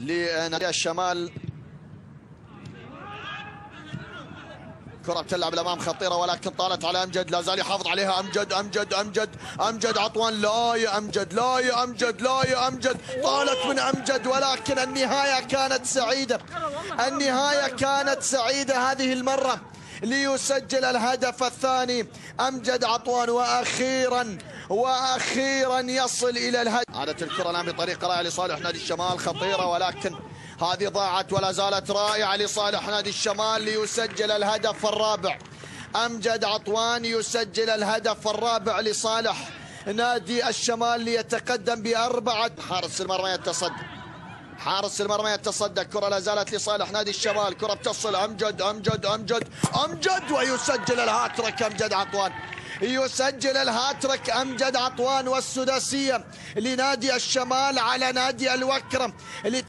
لنادي الشمال. كرة تلعب الأمام خطيرة ولكن طالت على أمجد. لا زال يحافظ عليها. أمجد أمجد أمجد أمجد. عطوان لا يا أمجد لا يا أمجد لا يا أمجد. طالت من أمجد ولكن النهاية كانت سعيدة. النهاية كانت سعيدة هذه المرة. ليسجل الهدف الثاني. أمجد عطوان وأخيرا وأخيرا يصل إلى الهدف عادت الكرة الآن بطريقه رائعه لصالح نادي الشمال خطيرة ولكن هذه ضاعت ولا زالت رائعة لصالح نادي الشمال ليسجل الهدف الرابع. أمجد عطوان يسجل الهدف الرابع لصالح نادي الشمال ليتقدم بأربعة. حارس المرمى يتصدى. حارس المرمى يتصدى. الكرة لا زالت لصالح نادي الشمال. كرة بتصل. أمجد أمجد أمجد أمجد ويسجل الهاتريك أمجد عطوان. يسجل الهاتريك أمجد عطوان والسداسية لنادي الشمال على نادي الوكرة